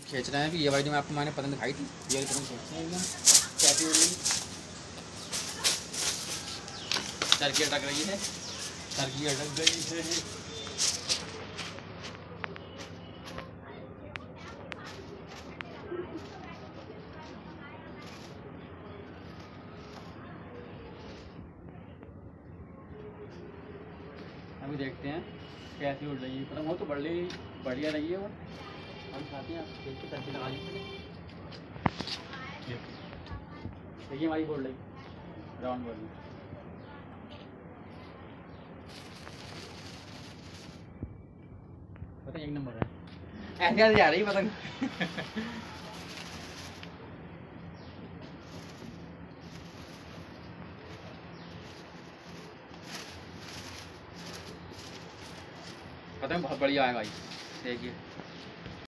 खींच रहे हैं। अभी ये वाली जो मैं आपको मैंने पतंग दिखाई थी, ये वाली पतंग रहे हैं एकदम। कैसी टर्की अटक रही है। टर्की अटक गई है। अभी देखते हैं, कैसी उड़ रही है। पतंग वो तो बड़ी, बढ़िया रही है वो। हैं देखिए हमारी बोल रही राउंड वाली पतंग एक नंबर है। ऐसे जा रही है पतंग पतंग बहुत बढ़िया है भाई। देखिए।